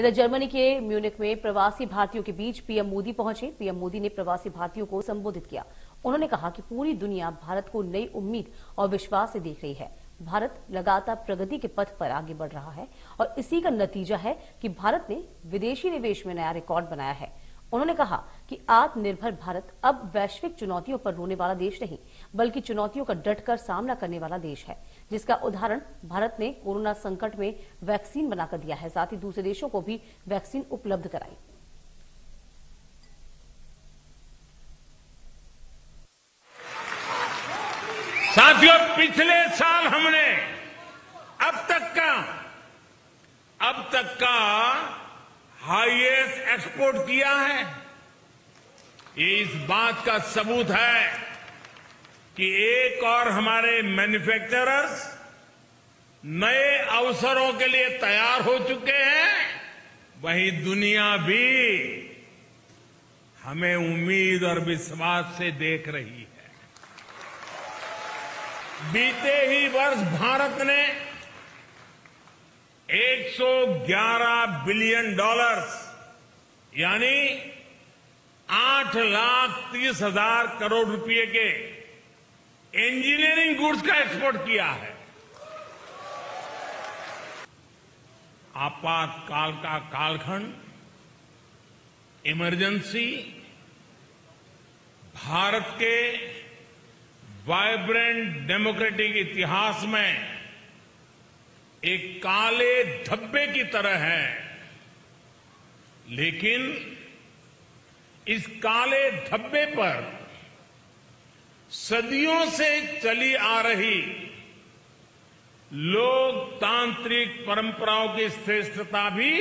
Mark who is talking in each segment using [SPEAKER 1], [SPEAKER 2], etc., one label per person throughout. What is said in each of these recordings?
[SPEAKER 1] इधर जर्मनी के म्यूनिक में प्रवासी भारतीयों के बीच पीएम मोदी पहुँचे। पीएम मोदी ने प्रवासी भारतीयों को संबोधित किया। उन्होंने कहा कि पूरी दुनिया भारत को नई उम्मीद और विश्वास से देख रही है। भारत लगातार प्रगति के पथ पर आगे बढ़ रहा है और इसी का नतीजा है कि भारत ने विदेशी निवेश में नया रिकॉर्ड बनाया है। उन्होंने कहा कि आत्मनिर्भर भारत अब वैश्विक चुनौतियों पर रोने वाला देश नहीं, बल्कि चुनौतियों का डटकर सामना करने वाला देश है, जिसका उदाहरण भारत ने कोरोना संकट में वैक्सीन बनाकर दिया है। साथ ही दूसरे देशों को भी वैक्सीन उपलब्ध कराई।
[SPEAKER 2] साथियों, पिछले साल हमने अब तक का, अब तक का हाईएस्ट एक्सपोर्ट किया है। ये इस बात का सबूत है कि एक और हमारे मैन्युफैक्चरर्स नए अवसरों के लिए तैयार हो चुके हैं। वहीं दुनिया भी हमें उम्मीद और विश्वास से देख रही है। बीते ही वर्ष भारत ने 111 बिलियन डॉलर्स, यानी आठ लाख तीस हज़ार करोड़ रुपए के इंजीनियरिंग गुड्स का एक्सपोर्ट किया है। आपातकाल का कालखंड इमरजेंसी भारत के वाइब्रेंट डेमोक्रेटिक इतिहास में एक काले धब्बे की तरह है। लेकिन इस काले धब्बे पर सदियों से चली आ रही लोकतांत्रिक परंपराओं की श्रेष्ठता भी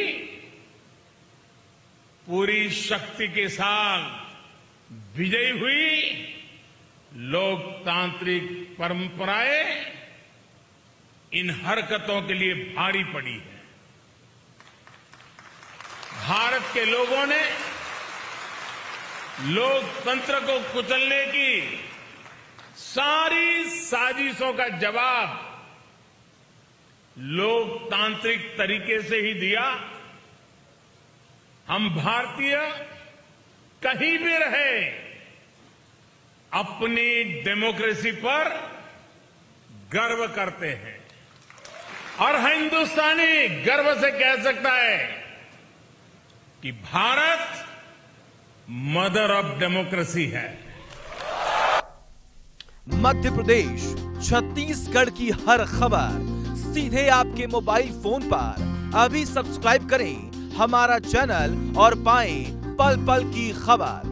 [SPEAKER 2] पूरी शक्ति के साथ विजयी हुई लोकतांत्रिक परंपराएँ इन हरकतों के लिए भारी पड़ी है। भारत के लोगों ने लोकतंत्र को कुचलने की सारी साजिशों का जवाब लोकतांत्रिक तरीके से ही दिया। हम भारतीय कहीं भी रहे, अपनी डेमोक्रेसी पर गर्व करते हैं। और हिंदुस्तानी गर्व से कह सकता है कि भारत मदर ऑफ़ डेमोक्रेसी है।
[SPEAKER 3] मध्य प्रदेश, छत्तीसगढ़ की हर खबर, सीधे आपके मोबाइल फ़ोन पर। अभी सब्सक्राइब करें हमारा चैनल और पाएँ पल पल की खबर।